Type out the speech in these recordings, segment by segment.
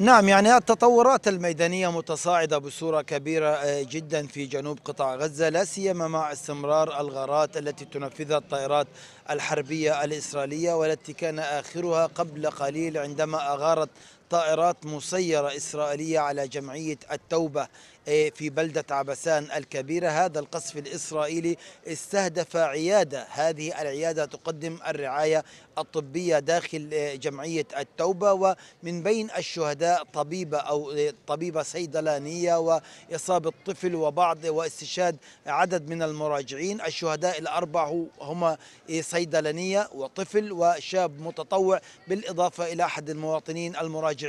نعم يعني التطورات الميدانية متصاعدة بصورة كبيرة جدا في جنوب قطاع غزة لا سيما مع استمرار الغارات التي تنفذها الطائرات الحربية الإسرائيلية والتي كان آخرها قبل قليل عندما أغارت طائرات مسيرة إسرائيلية على جمعية التوبة في بلدة عبسان الكبيرة. هذا القصف الإسرائيلي استهدف عيادة. هذه العيادة تقدم الرعاية الطبية داخل جمعية التوبة ومن بين الشهداء طبيبة أو طبيبة صيدلانية وإصابة طفل وبعض واستشهاد عدد من المراجعين. الشهداء الأربع هم صيدلانية وطفل وشاب متطوع بالإضافة إلى أحد المواطنين المراجعين.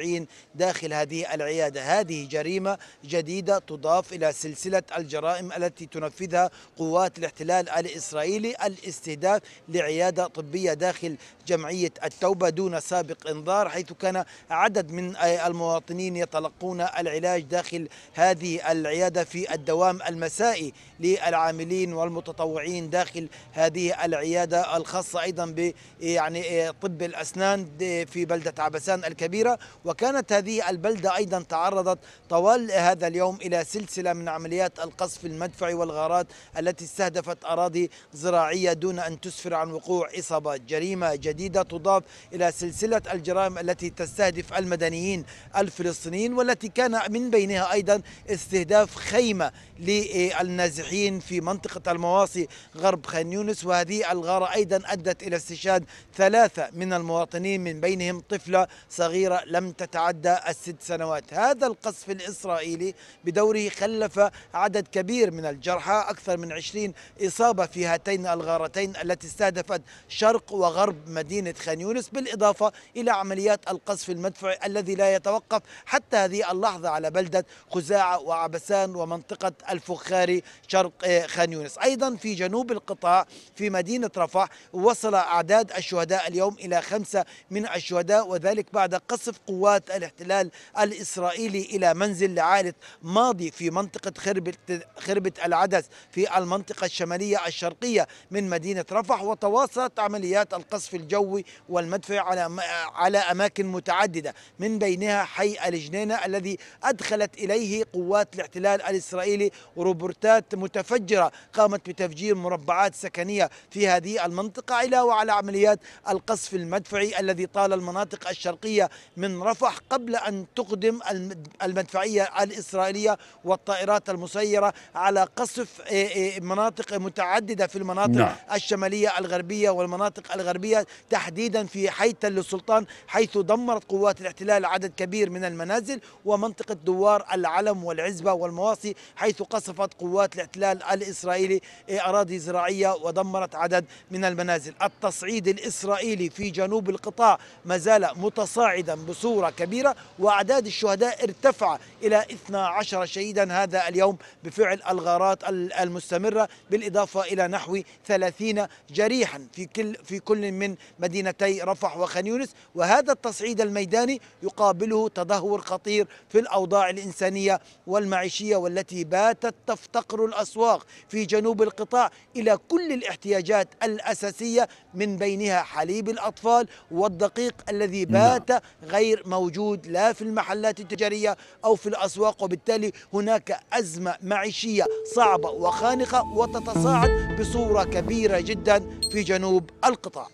داخل هذه العيادة. هذه جريمة جديدة تضاف إلى سلسلة الجرائم التي تنفذها قوات الاحتلال الإسرائيلي. الاستهداف لعيادة طبية داخل جمعية التوبة دون سابق إنذار حيث كان عدد من المواطنين يتلقون العلاج داخل هذه العيادة في الدوام المسائي للعاملين والمتطوعين داخل هذه العيادة الخاصة أيضا ب يعني طب الأسنان في بلدة عبسان الكبيرة. وكانت هذه البلدة أيضا تعرضت طوال هذا اليوم إلى سلسلة من عمليات القصف المدفعي والغارات التي استهدفت أراضي زراعية دون أن تسفر عن وقوع إصابات جريمة جديدة تضاف إلى سلسلة الجرائم التي تستهدف المدنيين الفلسطينيين والتي كان من بينها أيضا استهداف خيمة للنازحين في منطقة المواصي غرب خان يونس. وهذه الغارة أيضا أدت إلى استشهاد ثلاثة من المواطنين من بينهم طفلة صغيرة لم تتعدى الست سنوات. هذا القصف الإسرائيلي بدوره خلف عدد كبير من الجرحى أكثر من 20 إصابة في هاتين الغارتين التي استهدفت شرق وغرب مدينة خان يونس بالإضافة إلى عمليات القصف المدفعي الذي لا يتوقف حتى هذه اللحظة على بلدة خزاعة وعبسان ومنطقة الفخاري شرق خان يونس. أيضا في جنوب القطاع في مدينة رفح وصل أعداد الشهداء اليوم إلى خمسة من الشهداء وذلك بعد قصف قوات الاحتلال الإسرائيلي إلى منزل لعائلة ماضي في منطقة خربة, خربة العدس في المنطقة الشمالية الشرقية من مدينة رفح وتواصلت عمليات القصف الجوي والمدفع على على أماكن متعددة من بينها حي الجنينة الذي أدخلت إليه قوات الاحتلال الإسرائيلي روبورتات متفجرة قامت بتفجير مربعات سكنية في هذه المنطقة علاوة على عمليات القصف المدفعي الذي طال المناطق الشرقية من رفح قبل أن تقدم المدفعية الإسرائيلية والطائرات المسيرة على قصف مناطق متعددة في المناطق نعم. الشمالية الغربية والمناطق الغربية تحديدا في حي تل السلطان حيث دمرت قوات الاحتلال عدد كبير من المنازل ومنطقة دوار العلم والعزبة والمواصي حيث قصفت قوات الاحتلال الإسرائيلي أراضي زراعية ودمرت عدد من المنازل التصعيد الإسرائيلي في جنوب القطاع ما زال متصاعدا بصورة كبيرة وأعداد الشهداء ارتفع إلى 12 شهيدا هذا اليوم بفعل الغارات المستمرة بالإضافة إلى نحو 30 جريحا في كل في كل من مدينتي رفح وخان يونس. وهذا التصعيد الميداني يقابله تدهور خطير في الأوضاع الإنسانية والمعيشية والتي باتت تفتقر الأسواق في جنوب القطاع إلى كل الاحتياجات الأساسية من بينها حليب الأطفال والدقيق الذي بات غير موجود لا في المحلات التجارية أو في الأسواق وبالتالي هناك أزمة معيشية صعبة وخانقة وتتصاعد بصورة كبيرة جدا في جنوب القطاع.